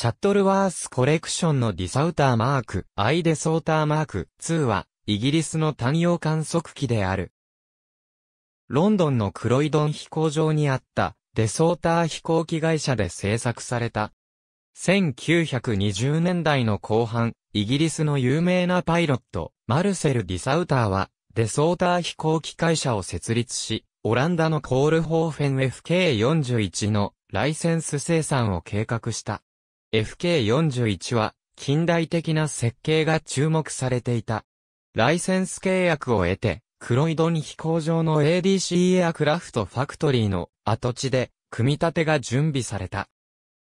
シャットルワースコレクションのディサウターマーク、アイデソーターマーク2は、イギリスの単葉観測機である。ロンドンのクロイドン飛行場にあったデソーター飛行機会社で製作された。1920年代の後半、イギリスの有名なパイロット、マルセル・ディサウターは、デソーター飛行機会社を設立し、オランダのコールホーフェン FK41 のライセンス生産を計画した。FK41 は近代的な設計が注目されていた。ライセンス契約を得て、クロイドン飛行場の ADC エアクラフトファクトリーの跡地で組み立てが準備された。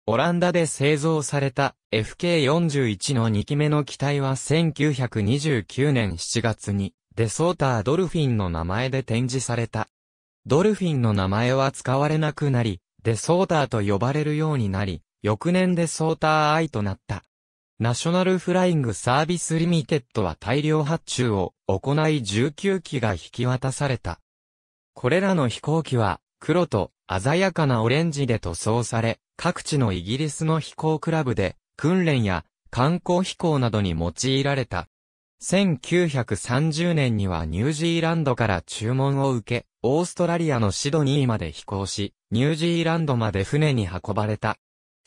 オランダで製造された FK41 の2機目の機体は1929年7月にデソータードルフィンの名前で展示された。ドルフィンの名前は使われなくなり、デソーターと呼ばれるようになり、翌年でソーターアイとなった。ナショナルフライングサービスリミテッドは大量発注を行い19機が引き渡された。これらの飛行機は黒と鮮やかなオレンジで塗装され、各地のイギリスの飛行クラブで訓練や観光飛行などに用いられた。1930年にはニュージーランドから注文を受け、オーストラリアのシドニーまで飛行し、ニュージーランドまで船に運ばれた。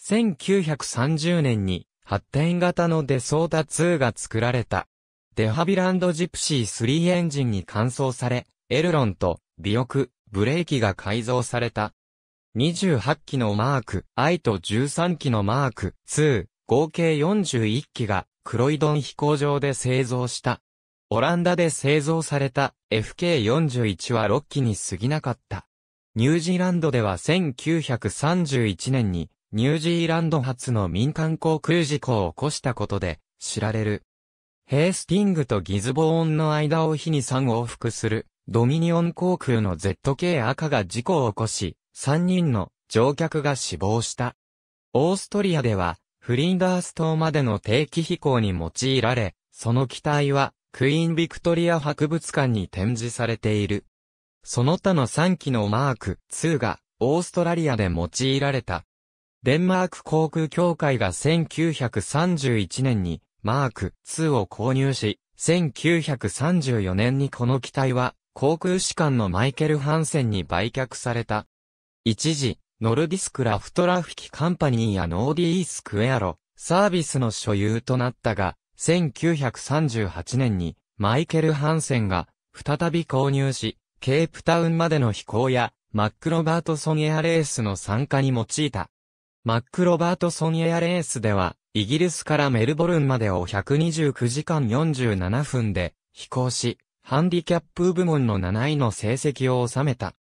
1930年に発展型のデソータ2が作られた。デハビランドジプシー3エンジンに換装され、エルロンと尾翼、ブレーキが改造された。28機のマーク、I と13機のマーク、2、合計41機がクロイドン飛行場で製造した。オランダで製造された FK41 は6機に過ぎなかった。ニュージーランドでは1931年にニュージーランド初の民間航空事故を起こしたことで知られる。ヘイスティングとギズボーンの間を日に3往復するドミニオン航空の ZK 赤が事故を起こし、3人の乗客が死亡した。オーストリアではフリンダース島までの定期飛行に用いられ、その機体はクイーンビクトリア博物館に展示されている。その他の3機のマーク2がオーストラリアで用いられた。デンマーク航空協会が1931年にマーク2を購入し、1934年にこの機体は航空士官のマイケル・ハンセンに売却された。一時、ノルディスクラフトラフィキカンパニーやノーディースクエアロサービスの所有となったが、1938年にマイケル・ハンセンが再び購入し、ケープタウンまでの飛行やマックロバートソンエアレースの参加に用いた。マックロバートソンエアレースでは、イギリスからメルボルンまでを129時間47分で飛行し、ハンディキャップ部門の7位の成績を収めた。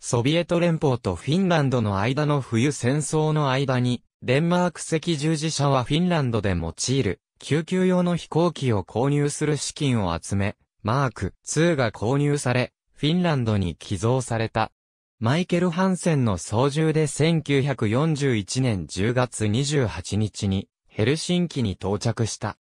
ソビエト連邦とフィンランドの間の冬戦争の間に、デンマーク赤十字社はフィンランドで用いる、救急用の飛行機を購入する資金を集め、マーク2が購入され、フィンランドに寄贈された。マイケル・ハンセンの操縦で1941年10月28日にヘルシンキに到着した。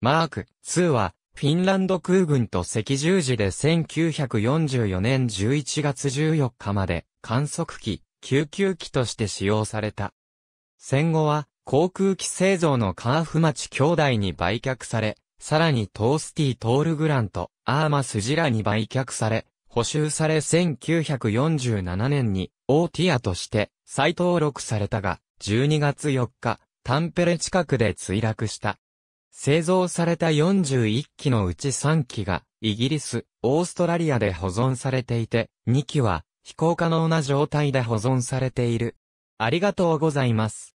マーク2はフィンランド空軍と赤十字で1944年11月14日まで観測機、救急機として使用された。戦後は航空機製造のカーフ町兄弟に売却され、さらにトースティ・トールグラント、アーマスジラに売却され、補修され1947年にオーティアとして再登録されたが、12月4日、タンペレ近くで墜落した。製造された41機のうち3機がイギリス、オーストラリアで保存されていて、2機は飛行可能な状態で保存されている。ありがとうございます。